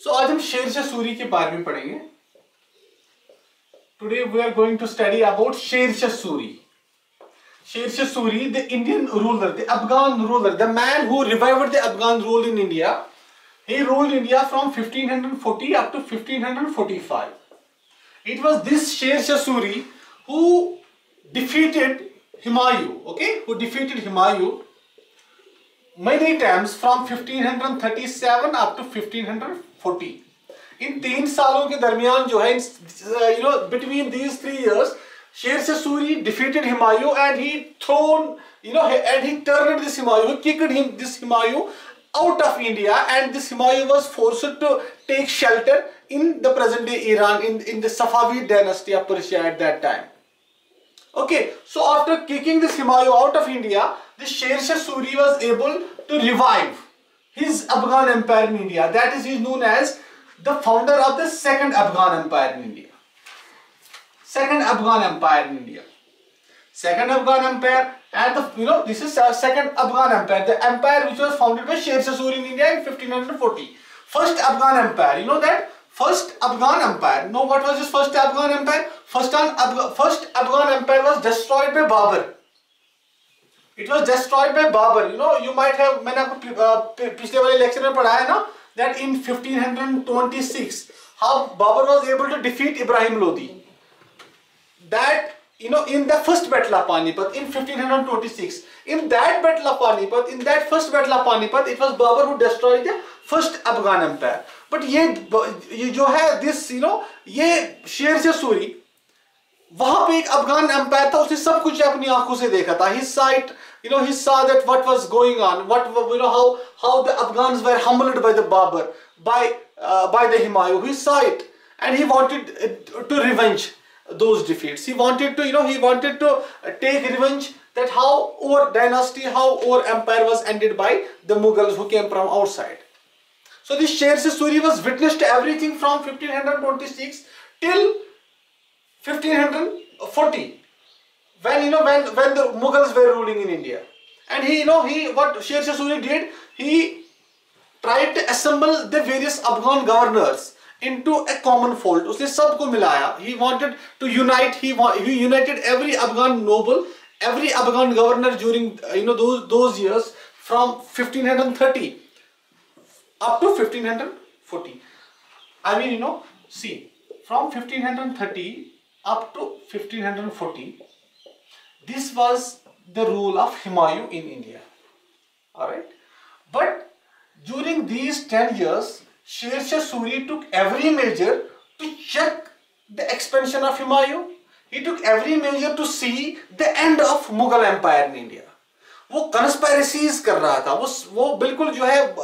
सो आज हम शेर से सूरी के बारे में पढ़ेंगे। Today we are going to study about Sher Shah Suri. Sher Shah Suri the Indian ruler the Afghan ruler the man who revived the Afghan rule in India he rule India from 1540 up to 1545 it was this Sher Shah Suri who defeated Humayun okay who defeated fifteen hundred times from 1537 up to 1540 forty. इन तीन सालों के दरमियान जो है you know between these three years Sher Shah Suri defeated Humayun and he thrown you know and he turn this Humayun kicked him this Humayun out of India and this Humayun was forced to take shelter in the present day Iran in in the Safavi dynasty of Persia at that time okay so after kicking this Humayun out of India this Sher Shah Suri was able to revive his Afghan empire in India. That is, he is known as the founder of the second Afghan empire in India. Second Afghan empire in India. Second Afghan empire and the you know this is uh, second Afghan empire, the empire which was founded by Sher Suri in India in 1540. First Afghan empire, you know that first Afghan empire. Know what was this first Afghan empire? First, Afghan, first Afghan empire was destroyed by Babur. It was destroyed by Babur. You know, you might have मैंने आपको पिछले वाले lecture में पढ़ाया ना that in 1526 how Babur was able to defeat Ibrahim Lodi. That you know in the first battle of Panipat in 1526 in that battle of Panipat in that first battle of Panipat it was Babur who destroyed the first Afghan empire but ये ये जो है this you know ये शेर से सूरी वहाँ पे एक Afghan empire था उसने सब कुछ अपनी आँखों से देखा था his sight you know he saw that what was going on what you know how how the afghans were humbled by the babur by uh, by the himayu. He saw it and he wanted to revenge those defeats. He wanted to you know he wanted to take revenge that how our dynasty how our empire was ended by the mughals who came from outside. So this sher suri was witness to everything from 1526 till 1540 when you know when when the mughals were ruling in india and he you know he what sher suri did he tried to assemble the various afghan governors into a common fold उसने सबको मिलाया he wanted to unite he he united every afghan noble every afghan governor during you know those those years from 1530 up to 1540 i mean you know see from 1530 up to 1540 this was the rule of Himayu in India. Alright. But during these 10 years, Sher Shah Suri took every measure to check the expansion of Himayu. He took every measure to see the end of Mughal Empire in India. वो कंस्पायरेसीज कर रहा था। वो वो बिल्कुल जो है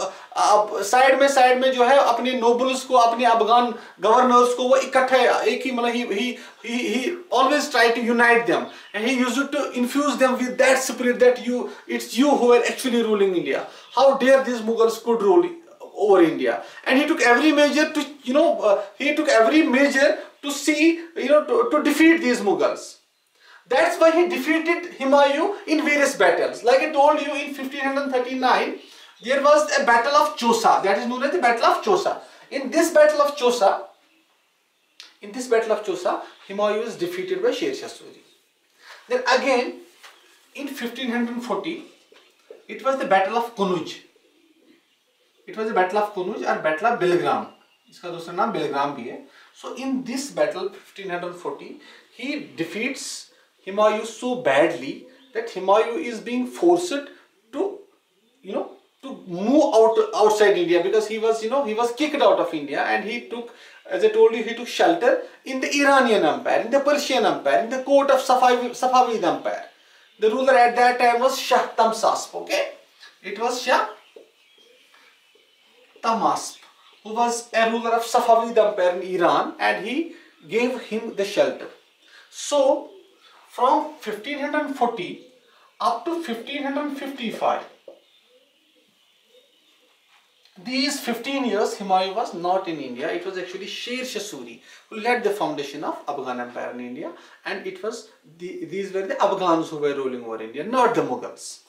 side में साइड में जो है, अपने नोबल्स को, अपने अफगान गवर्नर्स को वो इकट्ठे, एक ही मतलब he he he always try to unite them and he used to infuse them with that spirit that you it's you who are actually ruling India how dare this Mughals could rule over India and he took every measure to you know he took every measure to see you know to defeat these Mughals That's why he defeated Himayu in various battles. Like I told you in 1539, there was a battle of Chausa. That is known as the battle of Chausa. In this battle of Chausa, in this battle of Chausa, Himayu is defeated by Sher Shah Suri. Then again, in 1540, it was the battle of Kannauj. It was the battle of Kannauj or battle of Bilgram. Its other name is भी So in this battle, 1540 he defeats. Himayu so badly that Himayu is being forced to, you know, to move out outside India because he was, you know, he was kicked out of India and he took, as I told you, he took shelter in the Iranian Empire, in the Persian Empire, in the court of Safavid, Empire. The ruler at that time was Shah Tahmasp, okay? It was Shah Tahmasp, who was a ruler of Safavid Empire in Iran and he gave him the shelter. So, from 1540 up to 1555. These 15 years Humayun was not in India, it was actually Sher Shah Suri who laid the foundation of Afghan Empire in India and it was, the, these were the Afghans who were ruling over India, not the Mughals.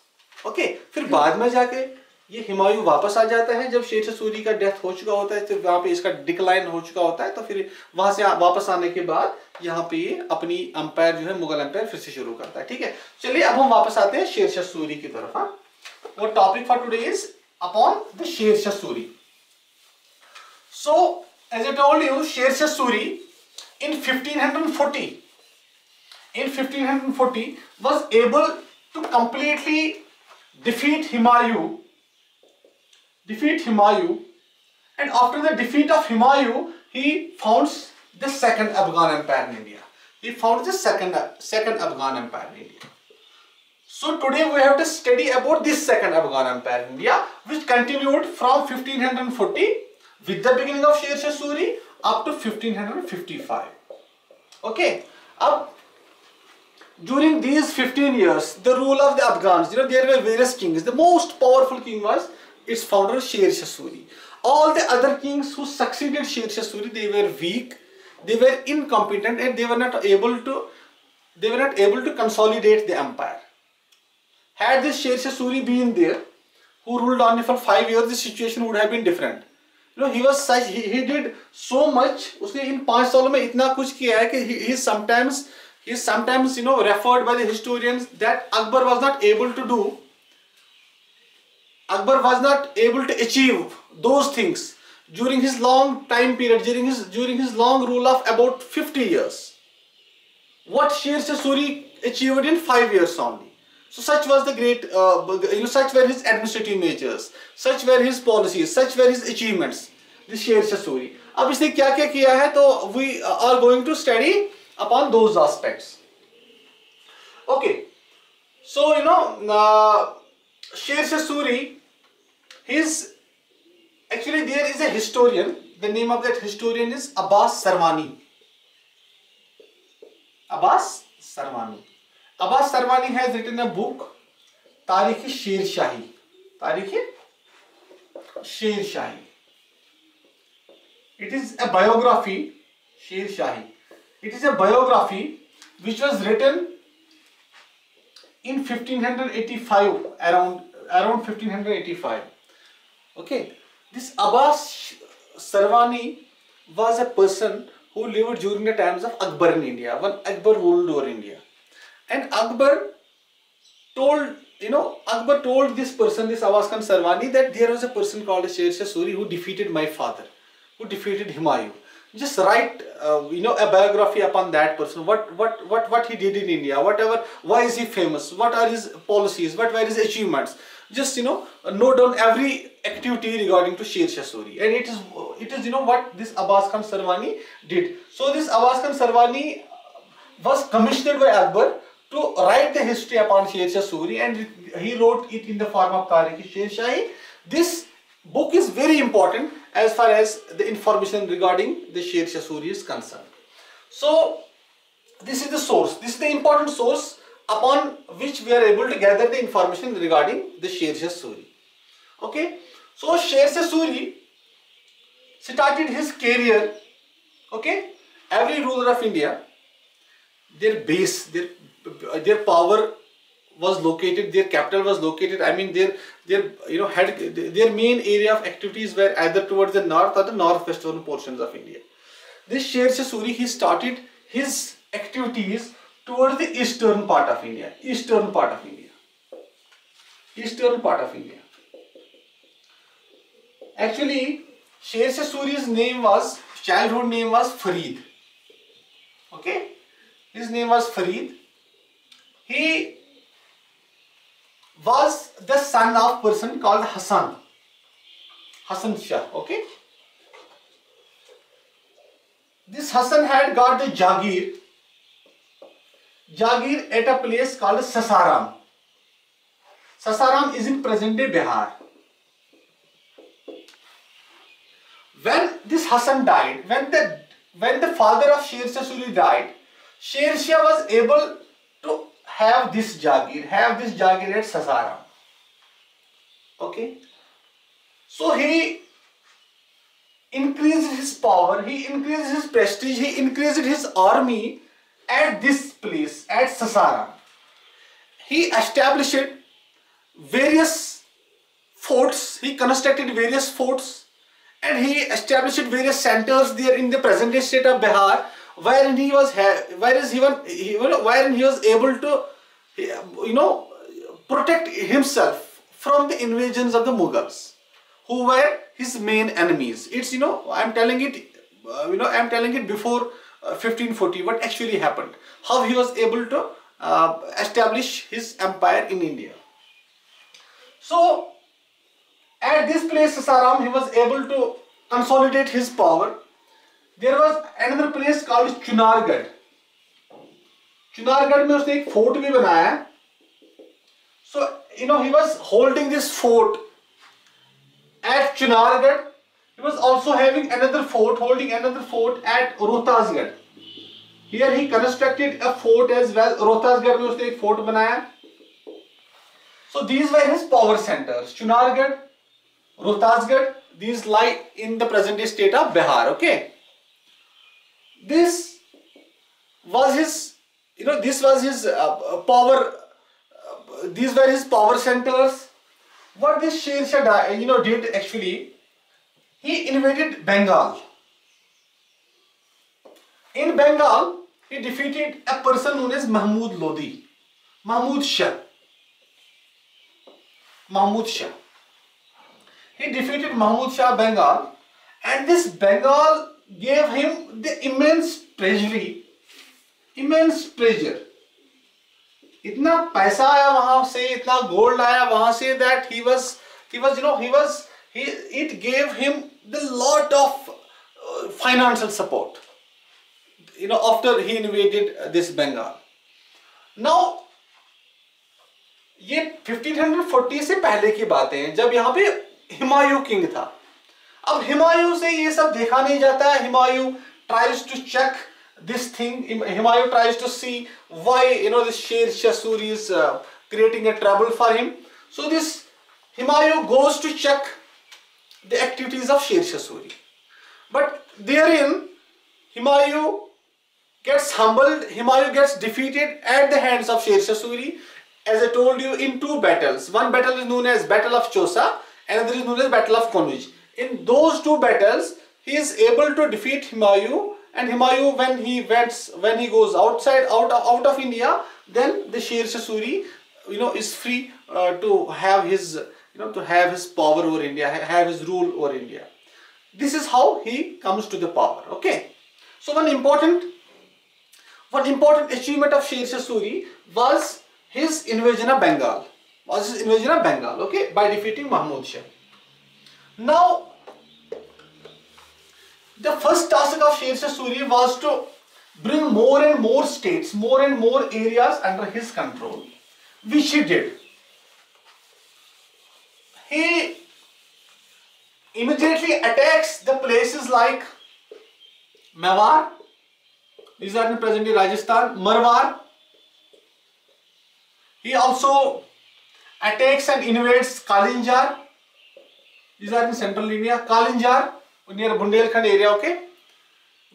okay, फिर बाद में जाके ये हिमायू वापस आ जाता है। जब शेर सूरी का डेथ हो चुका होता है तो वहाँ पे इसका डिक्लाइन हो चुका होता है तो फिर वहाँ से वापस आने के बाद यहाँ पे अपनी अंपायर जो है, मुगल अंपायर फिर से शुरू करता है, ठीक है? चलिए, अब हम वापस आते हैं शेरशाह सूरी की तरफ़ हाँ? वो topic for today is upon the Sher Shah Suri. So as I told you Sher Shah Suri in 1540 in 1540 was able to completely defeat Himayu defeat Himayu. And after the defeat of Himayu he founds the second Afghan empire in India. He founds the second second Afghan empire in India. So today we have to study about this second Afghan empire in India which continued from 1540 with the beginning of Sher Shah Suri up to 1555 okay up. During these 15 years the rule of the afghans you know there were various kings. The most powerful king was its founder sher shah suri all the other kings who succeeded sher shah suri they were weak they were incompetent and they were not able to they were not able to consolidate the empire had this sher shah suri been there who ruled only for 5 years the situation would have been different you know he was such he, he did so much उसने इन पाँच सालों में इतना कुछ किया है कि he, he sometimes he sometimes you know referred by the historians that Akbar was not able to do Akbar was not able to achieve those things during his long time period during his during his long rule of about 50 years what Sher Shah Suri achieved in 5 years only so such was the great, uh, you know, such were his administrative measures, such were his policies, such were his achievements. This Sher Shah Suri. अब इसने क्या क्या किया है तो we are going to study upon those aspects. Okay, so you know uh, Sher Shah His actually there is a historian. The name of that historian is Abbas Sarwani. Abbas Sarwani. Abbas Sarwani has written a book, Tarikh Sher Shahi. Tarikh Sher Shahi. It is a biography, Sher Shahi. It is a biography which was written in 1585, around around 1585. Okay, this Abbas Sarwani was a person who lived during the times of Akbar in India, when Akbar ruled over India. And Akbar told, you know, Akbar told this person, this Abbas Khan Sarwani, that there was a person called Sher Shah Suri who defeated my father, who defeated Humayun. Just write, uh, you know, a biography upon that person. What, what, what, what he did in India, whatever, why is he famous, what are his policies, what were his achievements. Just, you know, note down every activity regarding to Sher Shah Suri. And it is, it is, you know, what this Abbas Khan Sarwani did. So this Abbas Khan Sarwani uh, was commissioned by Akbar to write the history upon Sher Shah Suri and he wrote it in the form of Shahi. This book is very important as far as the information regarding the Sher Shah Suri is concerned. So this is the source, this is the important source upon which we are able to gather the information regarding the Sher Shah Suri. Okay, so Sher Shah Suri started his career, okay, every ruler of India, their base, their their power was located their capital was located i mean their their you know had their main area of activities were either towards the north or the northwestern portions of india this Sher Suri he started his activities towards the eastern part of india eastern part of india eastern part of india actually Sher Suri's name was childhood name was farid okay his name was farid he was the son of person called Hassan. Hassan Shah, okay? This Hassan had got the Jagir. Jagir at a place called Sasaram. Sasaram is in present day Bihar. When this Hassan died, when the when the father of Sher Shah Suri died, Sher Shah was able to have this Jagir, have this Jagir at Sasaram. Okay. So he increased his power, he increased his prestige, he increased his army at this place, at Sasaram. He established various forts. He constructed various forts and he established various centers there in the present day state of Bihar wherein he was whereas he was wherein he was able to you know protect himself from the invasions of the Mughals who were his main enemies it's you know I'm telling it uh, you know I'm telling it before 1540 what actually happened how he was able to uh, establish his empire in India so at this place Sasaram he was able to consolidate his power there was another place called Chunargarh. Chunargarh में उसने एक fort भी बनाया So you know he was holding this fort at Chunargarh. He was also having another fort, holding another fort at Rohtasgarh. Here he constructed a fort as well. Rohtasgarh में उसने एक fort बनाया. So these were his power centers. Chunargarh, Rohtasgarh, these lie in the present day state of Bihar. Okay this was his you know this was his uh, uh power uh, these were his power centers what this Sher Shah you know did actually he invaded Bengal in Bengal he defeated a person known as Mahmud Lodi Mahmud Shah Mahmud Shah he defeated Mahmud Shah Bengal and this Bengal gave him the immense treasury, immense treasure. इतना पैसा आया वहाँ से इतना gold आया वहाँ से that he was he was you know he was he it gave him the lot of uh, financial support you know after he invaded uh, this bengal now ये 1540 से पहले की बातें हैं जब यहाँ पे हिमायू किंग था अब हिमायू से ये सब देखा नहीं जाता है Humayun tries to check this thing Himayu tries to see why you know this Sher Shah Suri is uh, creating a trouble for him so this Himayu goes to check the activities of Sher but therein Himayu gets humbled Himayu gets defeated at the hands of Sher as I told you in two battles. One battle is known as battle of Chausa another is known as battle of Kannauj in those two battles he is able to defeat Himayu and Himayu when he went when he goes outside out of, out of India then the Sher you know is free uh, to have his you know to have his power over India have his rule over India. This is how he comes to the power okay? So one important one important achievement of Sher Shah Suri was his invasion of Bengal was his invasion of Bengal okay by defeating Mahmud Shah. Now the first task of Sher Shah Suri was to bring more and more states, more and more areas under his control, which he did. He immediately attacks the places like Mewar, these are in present day Rajasthan, Marwar. He also attacks and invades Kalinjar, these are in central India, Kalinjar near Bundelkhand area, okay?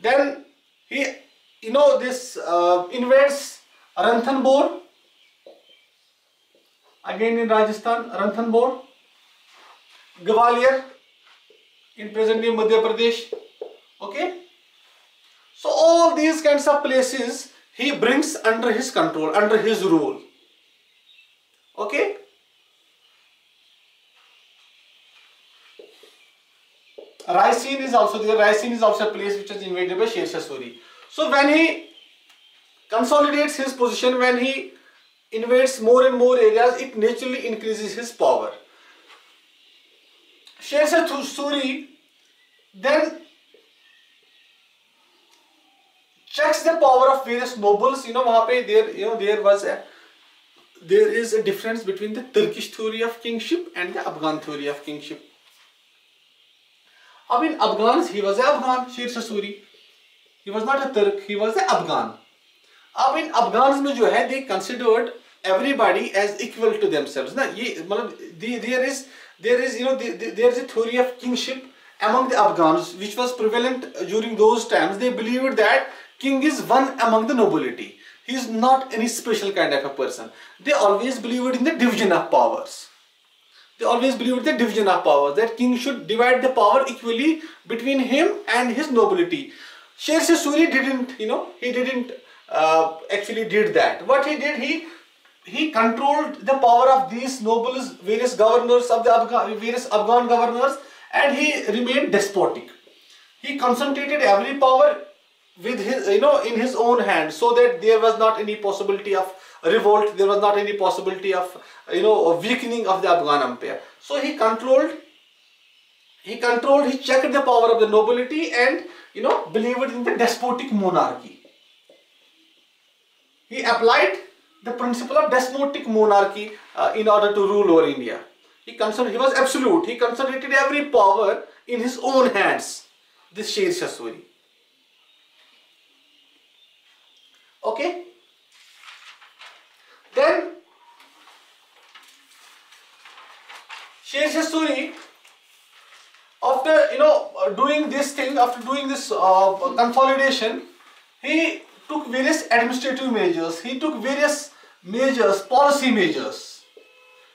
Then he, you know, this uh, invades Ranthambore, again in Rajasthan, Ranthambore, Gwalior, in present day Madhya Pradesh, okay? So all these kinds of places he brings under his control, under his rule, okay? Raisen is also there. Raisen is also a place which is invaded by Sher Shah Suri. So when he consolidates his position, when he invades more and more areas, it naturally increases his power. Sher Shah Suri then checks the power of various nobles. You know, वहाँ पे there, you know, there was a there is a difference between the Turkish theory of kingship and the Afghan theory of kingship. अब इन Afghan he was Afghan Sher Shah Suri he was not a तुर्क he was ए अफगान अब इन अफगान में जो है they considered everybody as equal to themselves ना ये मतलब there is there is you know there is a theory of kingship among the Afghans which was prevalent during those times they believed that king is one among the nobility he is not any special kind of a person they always believed in the division of powers they always believed in the division of powers that king should divide the power equally between him and his nobility. Sher Suri didn't, you know, he didn't uh, actually did that. What he did, he he controlled the power of these nobles, various governors of the Afghan, various Afghan governors, and he remained despotic. He concentrated every power with his, you know, in his own hand, so that there was not any possibility of revolt. There was not any possibility of, you know, weakening of the Afghan empire. So he controlled. He controlled. He checked the power of the nobility, and you know, believed in the despotic monarchy. He applied the principle of despotic monarchy uh, in order to rule over India. He, concerned, he was absolute. He consolidated every power in his own hands. This Sher Suri. Okay. Then Sher Suri, after you know doing this thing, after doing this uh, consolidation, he took various administrative measures. He took various measures, policy measures.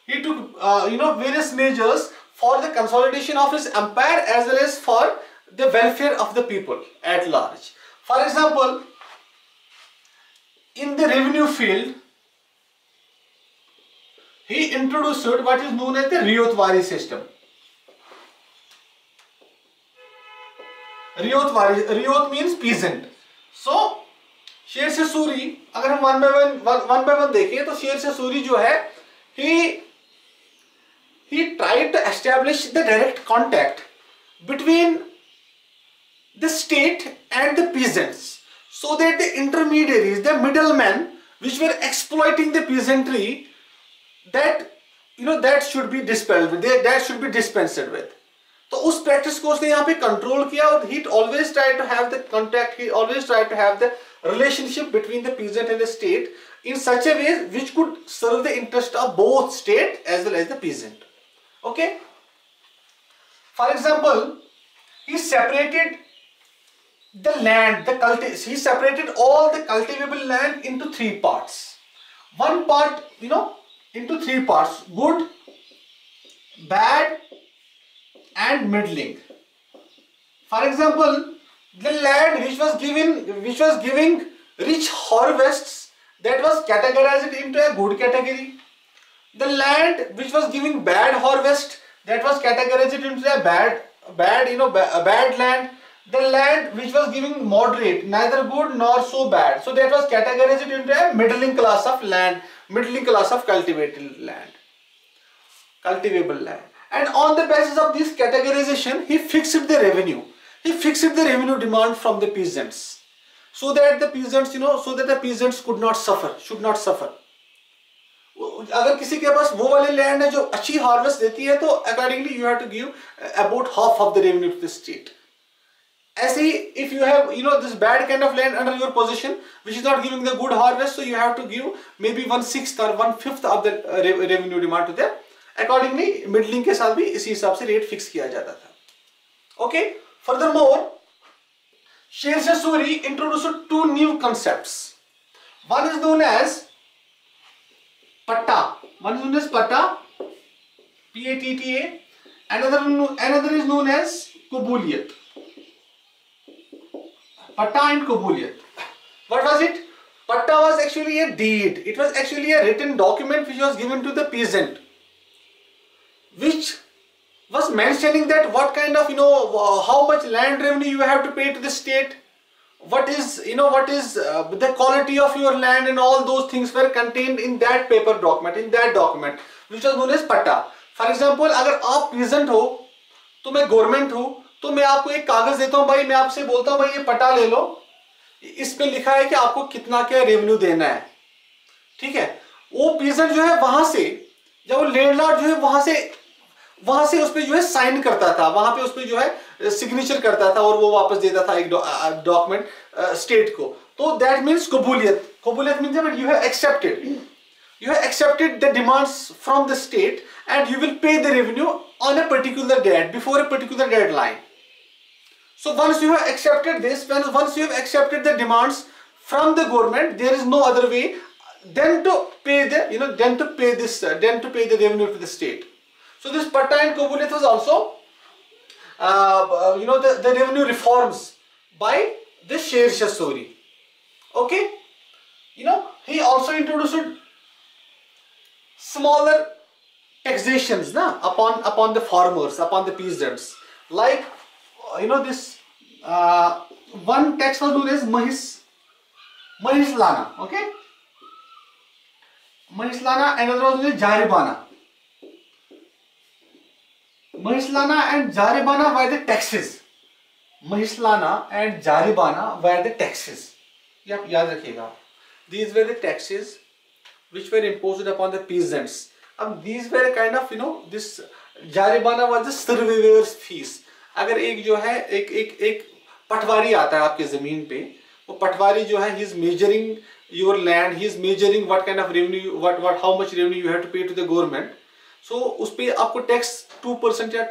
He took, uh, you know, various measures for the consolidation of his empire as well as for the welfare of the people at large. For example, in the revenue field, he introduced what is known as the Ryotwari system. Ryotwari, Ryot means peasant. So, शेर से सूरी, अगर हम one by one one by one देखें तो शेर से सूरी जो है he he try to establish the direct contact between the state and the peasants so that the intermediaries the middle man which were exploiting the peasantry that you know that should be dispense that should be dispensed with तो उस practice को उसने यहाँ पे control किया और he always try to have the contact he always try to have the relationship between the peasant and the state in such a way which could serve the interest of both state as well as the peasant okay? For example he separated the land the culti he separated all the cultivable land into three parts. One part you know into three parts good bad and middling. For example, the land which was given which was giving rich harvests that was categorized into a good category. The land which was giving bad harvest that was categorized into a bad bad you know a bad land. The land which was giving moderate neither good nor so bad so that was categorized into a middling class of land middling class of cultivated land cultivable land and on the basis of this categorization he fixed the revenue he fixed the revenue demand from the peasants so that the peasants, you know, so that the peasants could not suffer, should not suffer. अगर किसी के पास वो वाले land है जो अच्छी harvest देती है तो accordingly you have to give about half of the revenue to the state ऐसे ही if you have you know this bad kind of land under your position which is not giving the good harvest so you have to give maybe one six और one fifth of the revenue demand to them accordingly middling के साथ भी इसी हिसाब से rate fix किया जाता था। Okay okay? Furthermore, Sher Shah Suri introduced two new concepts. One is known as patta. One is known as patta, P-A-T-T-A. Another, another is known as kubuliyat. Patta and kubuliyat. What was it? Patta was actually a deed. It was actually a written document which was given to the peasant. Which was mentioning that what kind of you know uh, how much land revenue you have to pay to the state what is you know what is uh, the quality of your land and all those things were contained in that paper document in that document which was known as patta for example अगर आप peasant हो तो मैं government हूँ तो मैं आपको एक कागज़ देता हूँ भाई मैं आपसे बोलता हूँ भाई ये पटा ले लो इस पे लिखा है कि आपको कितना क्या रेवेन्यू देना है ठीक है वो पीजेंट जो है वहाँ से जब वो लैंडलॉर्ड जो है वहाँ से वहाँ से उस पर जो है साइन करता था वहाँ पे उस पर जो है सिग्नेचर करता था और वो वापस देता था एक डॉक्यूमेंट स्टेट को तो that means kabuliyat kabuliyat means you have accepted you have accepted the demands from the state and you will pay the revenue on a particular date before a particular deadline so once you have accepted this when once you have accepted the demands from the government there is no other way than to pay the you know then to pay this uh, then to pay the revenue to the state So this Patta and was also, uh, you know, the, the revenue reforms by the Sher. Okay, you know, he also introduced smaller taxations na, upon upon the farmers, upon the peasants. Like, you know, this uh, one tax was known as Mahis Mahis Lana. Okay, Mahis Lana, another was known as Jaribana. Mahisalana and jaribana were the taxes mahisalana and jaribana were the taxes ये आप याद रखिएगा। These were the taxes which were impose upon the peasants अब these were kind of you know this jaribana was the surveyor's fees अगर एक जो है, एक एक एक पटवारी आता है आपके ज़मीन पे, वो पटवारी जो है he is measuring your land he is measuring what kind of revenue what what how much revenue you have to pay to the government so so, उस पर आपको टैक्स टू परसेंट या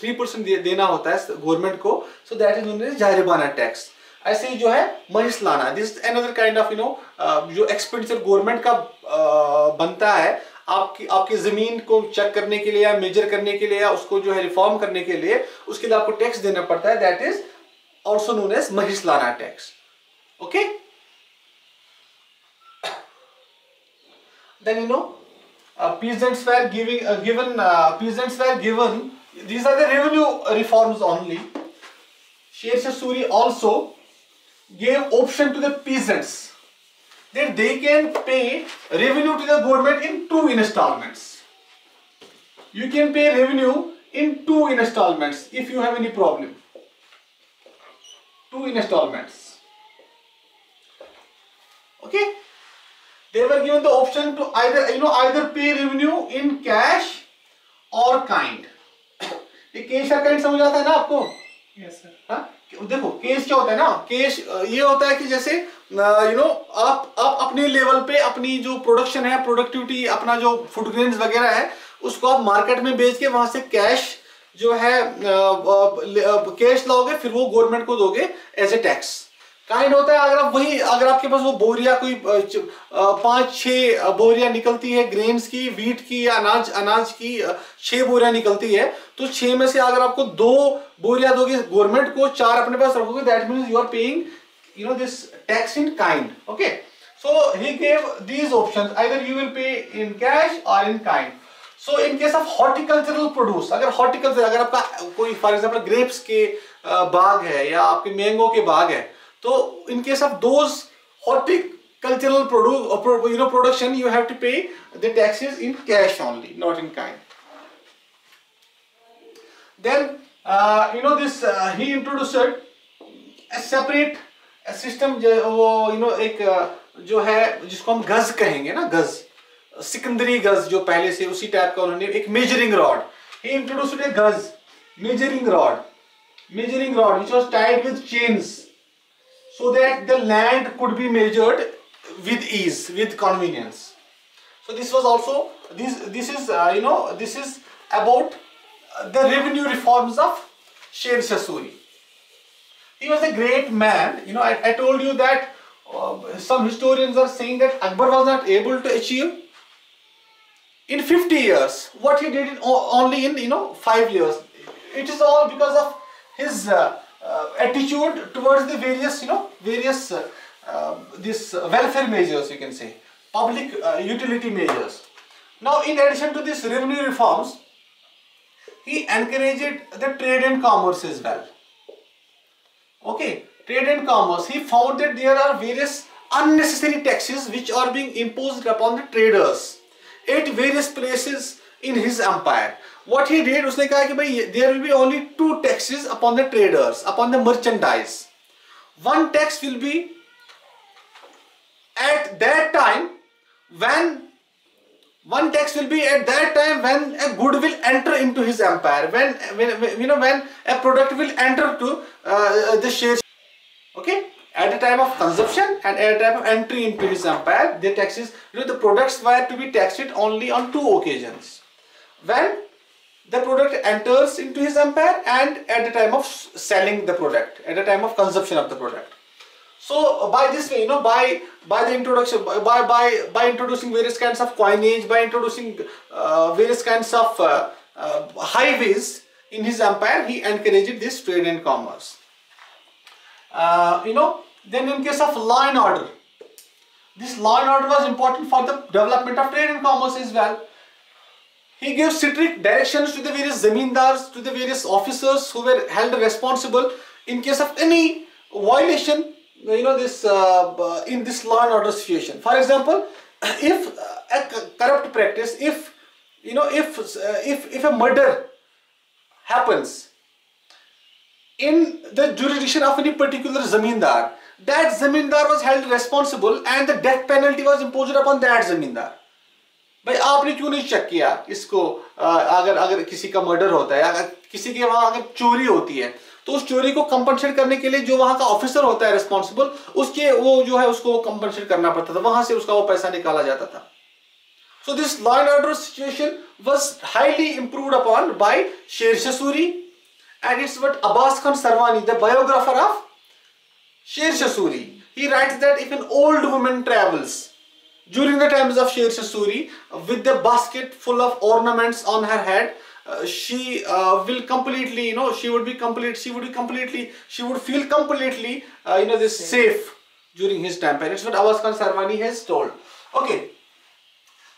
थ्री परसेंट देना होता है government को। So that is known jaribana tax ऐसे ही जो है mahisalana this another kind of you know जो एक्सपेंडिचर गवर्नमेंट का uh, बनता है आपकी आपकी ज़मीन को चेक करने के लिए या मेजर करने के लिए या उसको जो है रिफॉर्म करने के लिए उसके लिए आपको टैक्स देना पड़ता है। That is also known as mahisalana tax okay then you know peasants were giving uh, given uh, peasants were given these are the revenue reforms only. Sher Shah Suri also gave option to the peasants that they can pay revenue to the government in two installments. You can pay revenue in two installments if you have any problem. Two installments. Okay they were given the option to either you know either pay revenue in cash or kind. ये cash और kind समझ आता है ना आपको? Yes sir हाँ? देखो case क्या होता है ना? केस ये होता है कि जैसे यू नो आप आप अपने लेवल पे अपनी जो प्रोडक्शन है प्रोडक्टिविटी अपना जो फ़ूड ग्रेन्स वगैरह है उसको आप मार्केट में बेच के वहाँ से कैश जो है कैश लाओगे फिर वो गवर्नमेंट को दोगे एज ए टैक्स काइंड होता है, अगर आप वही, अगर आपके पास वो बोरिया कोई पाँच, छह बोरिया निकलती है ग्रेन्स की वीट की या अनाज अनाज की छह बोरिया निकलती है तो छह में से अगर आपको दो बोरिया दोगे गवर्नमेंट को, चार अपने पास रखोगे that means you are paying you know this tax in kind okay so he gave these option either you will pay in cash और in kind so in case of horticultural produce अगर horticulture अगर आपका कोई for example grapes के बाग है या आपके मैंगो के बाग है तो in case of those horticultural you know production you have to pay the taxes in cash only not in kind then you know this he introduced a separate system वो यू नो एक जो है, जिसको हम गज कहेंगे ना, गज, सिकंदरी गज जो पहले से उसी टाइप का उन्होंने, एक measuring rod he introduced gaz measuring rod measuring rod which was tied with chains so that the land could be measured with ease with convenience. So this was also this this is uh, you know this is about uh, the revenue reforms of Sher Shah Suri he was a great man. You know i, I told you that uh, some historians are saying that akbar was not able to achieve in 50 years what he did in, only in you know 5 years. It is all because of his uh, uh, attitude towards the various you know various uh, uh, this welfare measures you can say public utility measures now in addition to this revenue reforms he encouraged the trade and commerce as well okay trade and commerce he found that there are various unnecessary taxes which are being imposed upon the traders at various places in his empire what he did उसने कहा कि भाई there will be only two taxes upon the traders upon the merchandise one tax will be at that time when one tax will be at that time when a good will enter into his empire. When, when you know when a product will enter to uh, the shares. Okay? At the time of consumption and at the time of entry into his empire the taxes you know the products were to be taxed only on two occasions. When the product enters into his empire and at the time of selling the product at the time of consumption of the product so by this way you know by by the introduction by by by introducing various kinds of coinage by introducing uh, various kinds of uh, uh, highways in his empire, he encouraged this trade and commerce. Uh, you know, then in case of law and order, this law and order was important for the development of trade and commerce as well. He gave strict directions to the various zamindars, to the various officers who were held responsible in case of any violation, you know, this uh, in this law and order situation. For example, if a corrupt practice, if you know, if uh, if if a murder happens in the jurisdiction of any particular zamindar, that zamindar was held responsible and the death penalty was imposed upon that zamindar. भाई आपने क्यों नहीं check किया इसको अगर अगर किसी का मर्डर होता है अगर किसी के वहाँ अगर चोरी होती है तो उस चोरी को कंपनसेट करने के लिए जो वहाँ का ऑफिसर होता है रिस्पॉन्सिबल उसके वो जो है उसको कंपनसेट करना पड़ता था वहाँ से उसका वो पैसा निकाला जाता था so this law and order situation was highly improved upon by Sher Shah Suri and it's what Abbas Khan Sarwani, the biographer of Sher Shah Suri. He writes that if an old woman travels during the times of Sher Shah Suri with a basket full of ornaments on her head, uh, she uh, will completely, you know, she would be complete, she would be completely, she would feel completely, uh, you know, this safe during his time. It's what Abbas Khan Sarwani has told. Okay.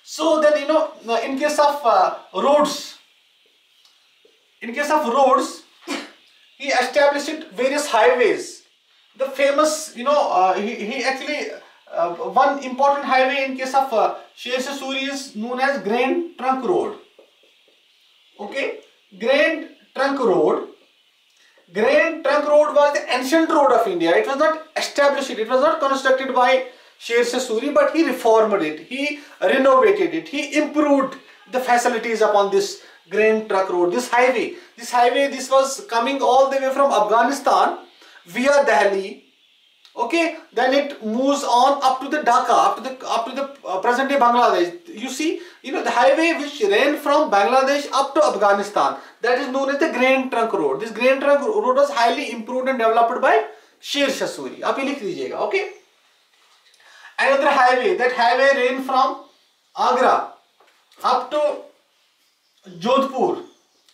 So then, you know, in case of roads, in case of roads, he established various highways. The famous, you know, uh, he, he actually, uh, one important highway in case of uh, Sher Suri is known as Grand Trunk Road. Okay, Grand Trunk Road. Grand Trunk Road was the ancient road of India. It was not established, it was not constructed by Sher Suri, but he reformed it, he renovated it, he improved the facilities upon this Grand Trunk Road, this highway. This highway, this was coming all the way from Afghanistan via Delhi okay then it moves on up to the dhaka up to the up to the uh, present day bangladesh. You see you know the highway which ran from bangladesh up to afghanistan that is known as the Grand trunk road. This Grand trunk road was highly improved and developed by sher shah suri aap likh dijiyega okay? Another highway that highway ran from agra up to jodhpur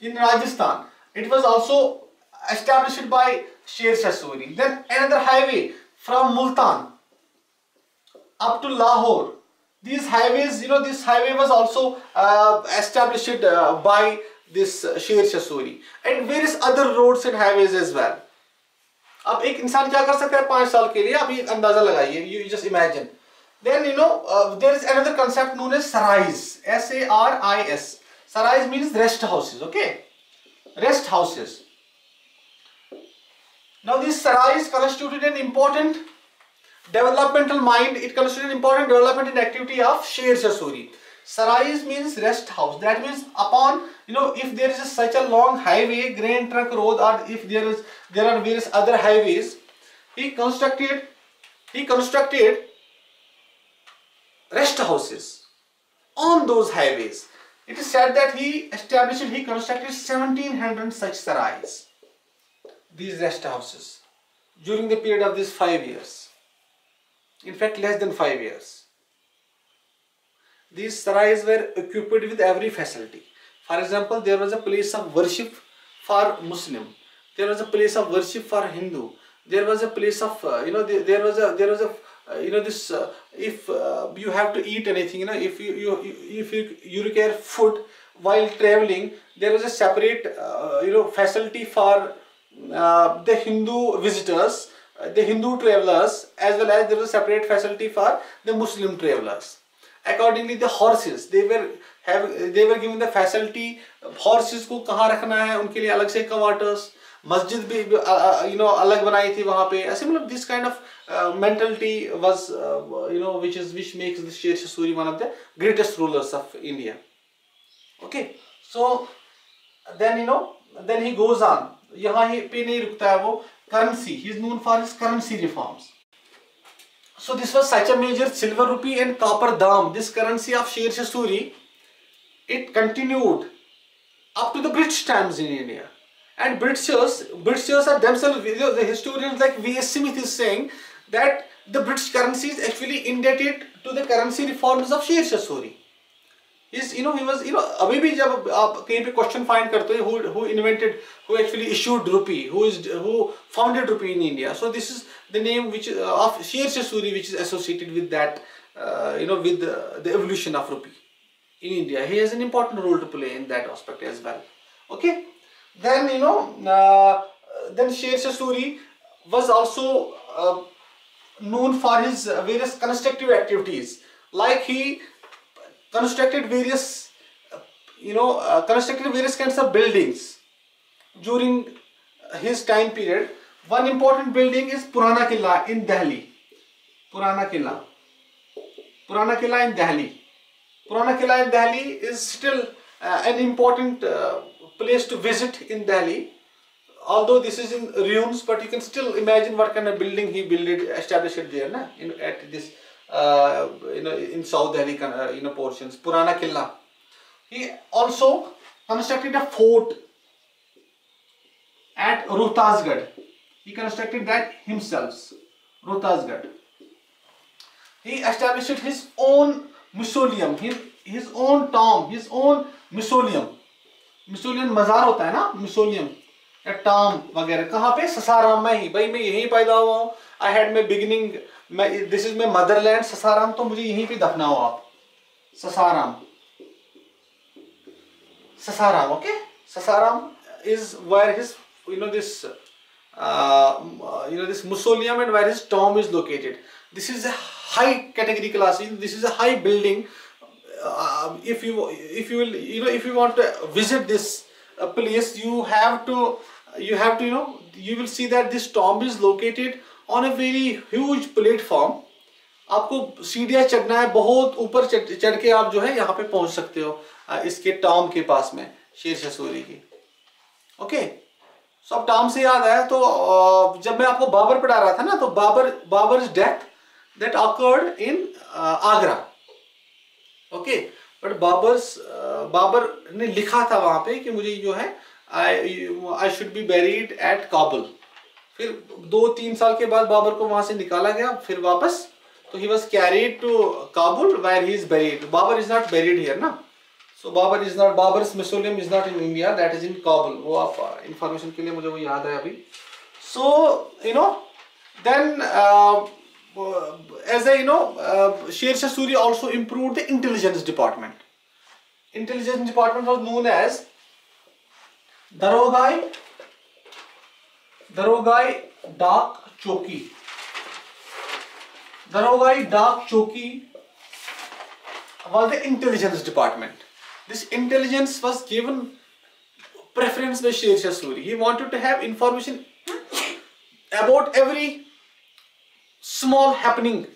in rajasthan. It was also established by sher shah suri then another highway from Multan up to Lahore. These highways, you know, this highway was also uh, established uh, by this uh, Sher Shah Suri and various other roads and highways as well. अब एक इंसान क्या कर सकता है पाँच साल के लिए आप ये अंदाज़ा लगाइए you just imagine then you know there is another concept known as sarais S A R I S Sarais means rest houses, okay? Rest houses. Now these sarais constituted an important developmental mind, it constituted an important development and activity of Sher Suri. Sarais means rest house. That means upon, you know, if there is a, such a long highway, Grand Trunk Road or if there is, there are various other highways, he constructed, he constructed rest houses on those highways. It is said that he established, he constructed 1700 such sarais, these rest houses, during the period of these five years. In fact, less than five years. These sarais were equipped with every facility. For example, there was a place of worship for Muslim. There was a place of worship for Hindu. There was a place of, uh, you know, there, there was a, there was a uh, you know this uh, if uh, you have to eat anything you know if you, you if you, you require food while traveling there was a separate uh, you know facility for the hindu visitors uh, the hindu travelers as well as there is a separate facility for the muslim travelers accordingly the horses they were have they were given the facility horses को कहाँ रखना है उनके लिए अलग से quarters मस्जिद भी यू नो अलग बनाई थी वहाँ पे ऐसे मतलब this kind of mentality was uh, you know which is which makes the Sher Suri one of the greatest rulers of India okay so then you know then he goes on यहाँ ही पे नहीं रुकता है वो currency he is known for his currency reforms so this was such a major silver rupee and copper dam this currency of Sher Suri it continued up to the British times in India and Britishers, Britishers are themselves, the historians like V.S. Smith is saying that the British currency is actually indebted to the currency reforms of Sher Shah Suri. is you know he was you know अभी भी जब आप कहीं पे question find करते हो who who invented who actually issued rupee who is who founded rupee in India so this is the name which uh, of Sher Shah Suri which is associated with that uh, you know with the, the evolution of rupee in India he has an important role to play in that aspect as well okay then you know uh, then Sher Shah Suri was also uh, known for his various constructive activities like he constructed various you know uh, constructed various kinds of buildings during his time period. One important building is purana killa in delhi. Purana killa. Purana killa in delhi. Purana killa in delhi is still uh, an important uh, place to visit in delhi. Although this is in ruins but you can still imagine what kind of building he built established there na, in, at this in south delhi you know portions purana killa he also constructed a fort at rohtasgarh he constructed that himself rohtasgarh he established his own mausoleum his, his own tomb his own mausoleum mausoleum मजार होता है ना mausoleum या Tom वगैरह कहाँ पे ससाराम में ही भाई मैं यहीं पैदा हुआ हूँ आई हैड माई बिगिनिंग मैं this is my motherland Sasaram तो मुझे यहीं पे दफना हो आप Sasaram Sasaram okay Sasaram is where his you know this you located this is category class this is building see that this on a very huge platform आपको सीढ़ियाँ चढ़ना है, बहुत ऊपर चढ़ के आप जो है यहाँ पे पहुँच सकते हो इसके टॉम के पास में, शेर शसूरी की। ओके सो अब टॉम से याद आया तो जब मैं आपको बाबर पढ़ा रहा था ना तो Babur Babur death that occurred in Agra. Okay but Babur Babur ने लिखा था वहाँ पे कि मुझे जो है I I should be buried at Kabul फिर दो तीन साल के बाद बाबर को वहाँ से निकाला गया फिर वापस। तो he was carried to Kabul where he is buried Babur is not buried here ना? So Babur is not Babur mausoleum is not in India that is in Kabul वो आप इंफॉर्मेशन के लिए मुझे वो याद है अभी। So you know then as a you know uh, Sher Shah Suri also improved the intelligence department. Intelligence department was known as Darogai Darogai Dak Choki Darogai Dak Choki was the intelligence department. This intelligence was given preference by Sher Suri. He wanted to have information about every small happening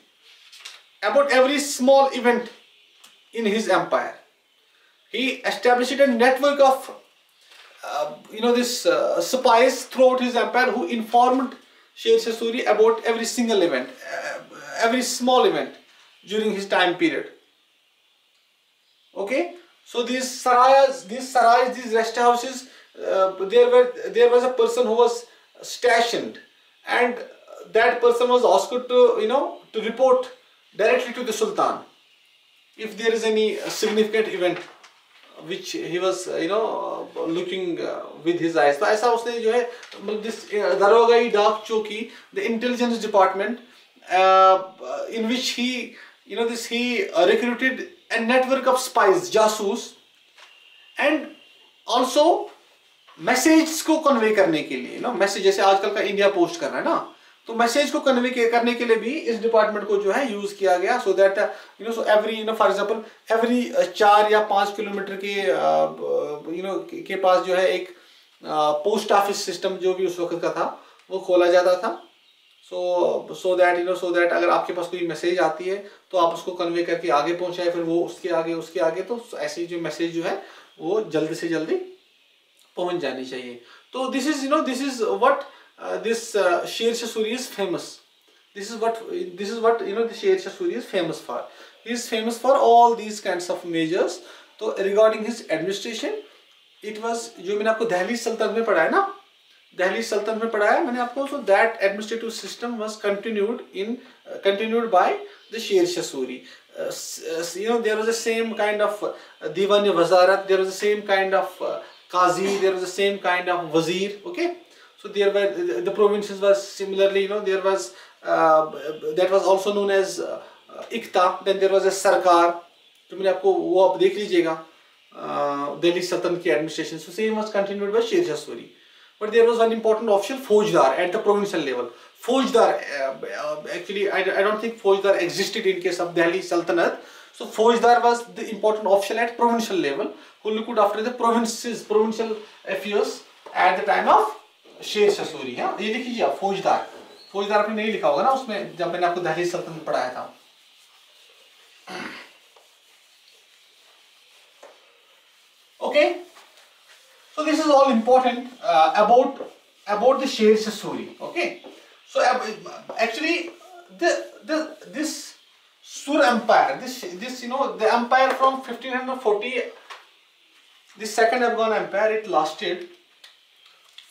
about every small event in his empire. He established a network of uh, you know this uh, spies throughout his empire who informed Sher Suri about every single event uh, every small event during his time period. Okay? So these sarayas these sarais these rest houses there were there was a person who was stationed and that person was asked to you know to report directly to the sultan if there is any significant event which he was you know looking with his eyes तो ऐसा उसने जो है मतलब this dak chowki the intelligence department in which he you know this he recruited a network of spies जासूस and also message को convey करने के लिए नो मैसेज जैसे आजकल का इंडिया पोस्ट कर रहा है ना? तो मैसेज को कन्वे करने के लिए भी इस डिपार्टमेंट को जो है यूज़ किया गया so that you know so every you know for example every चार या पाँच किलोमीटर के यू नो के पास जो है एक पोस्ट ऑफ़िस सिस्टम जो भी उस वक्त का था, वो खोला जाता था। So so that you know so that अगर आपके पास कोई मैसेज आती है तो आप उसको कन्वे करके आगे पहुँचाए फिर वो उसके आगे उसके आगे तो ऐसी जो मैसेज जो है, वो जल्दी से जल्दी पहुँच जानी चाहिए। तो this is you know this is what uh, this uh, Sher Shah Suri is famous. This is what this is what you know the Sher Shah Suri is famous for. He is famous for all these kinds of measures. तो regarding his administration it was जो मैंने आपको दहली सल्तनत में पढ़ाया ना दहली सल्तनत में पढ़ाया मैंने आपको so that administrative system was continued in continued by the Sher Shah Suri you know there was a same kind of diwan wazarat there was a same kind of qazi there was a same kind of wazir okay So there were the provinces was similarly, you know, there was uh, that was also known as uh, ikta. Then there was a sarkar. तो मैंने आपको वो आप देख लीजिएगा दिल्ली सतन की administration. So same was continued by Sher Shah but there was one important option Faujdar at the provincial level. Faujdar, uh, uh, actually, I, I, don't think Faujdar existed in case of Delhi Sultanate. So Faujdar was the important option at provincial level who looked after the provinces, provincial affairs at the time of शेर सूरी है? हाँ? ये लिखीजिए आप फौजदार। फौजदार आपने नहीं लिखा होगा ना उसमें जब मैंने आपको दहली सल्तन पढ़ाया था। Okay so this is all important about about the Sher Shah okay so actually this Sur empire this this you know the empire from fifteen hundred forty this second Afghan empire it lasted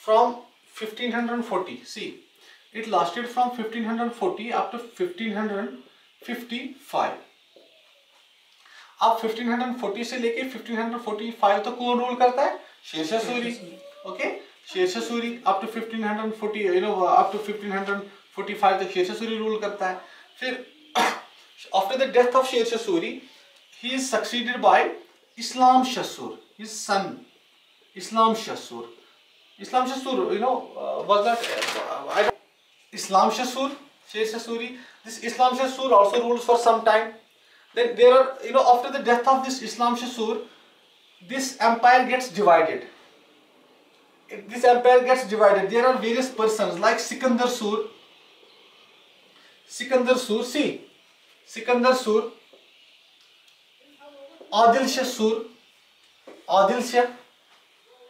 from 1540 see it lasted from 1540 up to 1555 अब 1540 से लेके 1545 तक कौन rule करता है? Sher Shah Suri. Okay Sher Shah Suri up to 1540 you know up to 1545 तक Sher Shah Suri rule करता है। फिर after the death of Sher Shah Suri he is succeeded by Islam Shasur his son Islam Shasur Islam Shah Sur, you know, uh, was that uh, I don't, Islam Shah Sur, Sheikh Shasuri. This Islam Shah Sur also rules for some time. Then there are, you know, after the death of this Islam Shah Sur, this empire gets divided. This empire gets divided. There are various persons like Sikandar Sur. Sikandar Sur, see, Sikandar Sur, Adil Shah Adil Shah,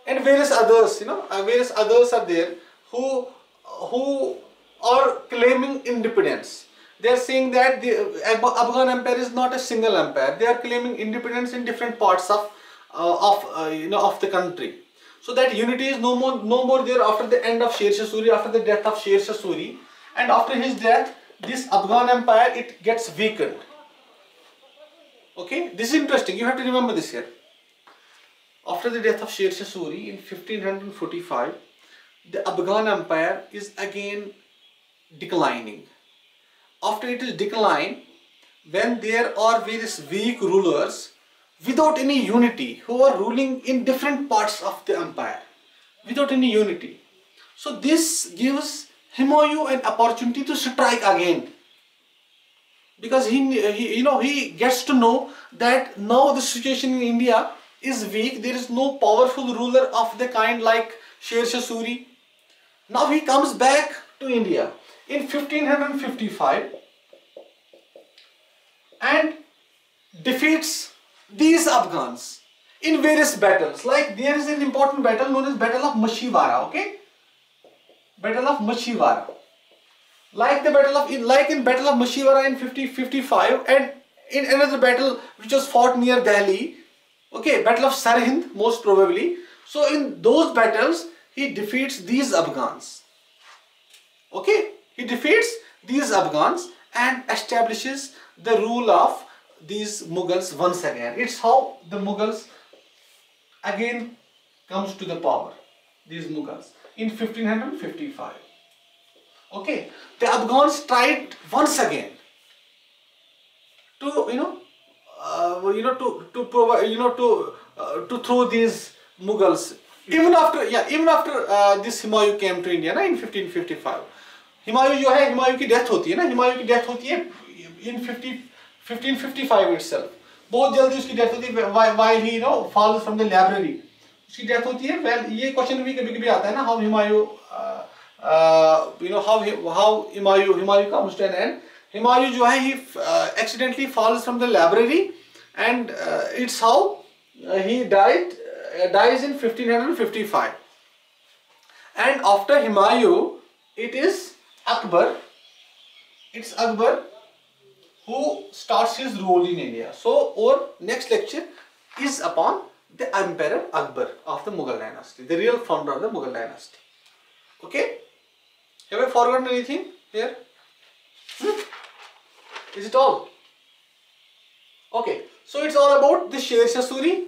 and various others you know various others are there who who are claiming independence. They are saying that the afghan empire is not a single empire. They are claiming independence in different parts of uh, of uh, you know of the country. So that unity is no more no more there after the end of sher shah suri after the death of sher shah suri. And after his death this afghan empire it gets weakened. Okay? This is interesting. You have to remember this here after the death of Sher Shah Suri in 1545, the Afghan Empire is again declining. After it is decline, when there are various weak rulers without any unity who are ruling in different parts of the empire, without any unity. So this gives Humayun an opportunity to strike again because he, he you know he gets to know that now the situation in India is weak there is no powerful ruler of the kind like Sher Shah Suri. Now he comes back to India in 1555 and defeats these Afghans in various battles. Like there is an important battle known as battle of Machhiwara okay? Battle of Machhiwara. Like the battle of like in battle of Machhiwara in 1555 and in another battle which was fought near Delhi okay battle of Sarhind most probably. So in those battles he defeats these Afghans. Okay he defeats these Afghans and establishes the rule of these Mughals once again. It's how the Mughals again comes to the power these Mughals in 1555 okay the afghans tried once again to you know uh, you know to to provide you know to uh, to throw these mughals even after yeah even after uh, this humayun came to india na in 1555 humayun जो है हुमायूं की death होती है ना हुमायूं की death होती है in 50 1555 itself बहुत जल्दी उसकी डेथ होती है he you know falls from the library उसकी डेथ होती है well ये क्वेश्चन भी कभी कभी आता है ना how Humayun uh, uh, you know how he, how Humayun Humayun comes an जो है he uh, accidentally falls from the library and uh, it's how uh, he died uh, dies in 1555. And after Humayun it is Akbar. It's Akbar who starts his rule in India. So our next lecture is upon the Emperor Akbar of the Mughal dynasty, the real founder of the Mughal dynasty. Okay? Have I forgotten anything here? Hmm? Is it all? Okay, so it's all about the Sher